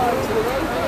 artıyorlar.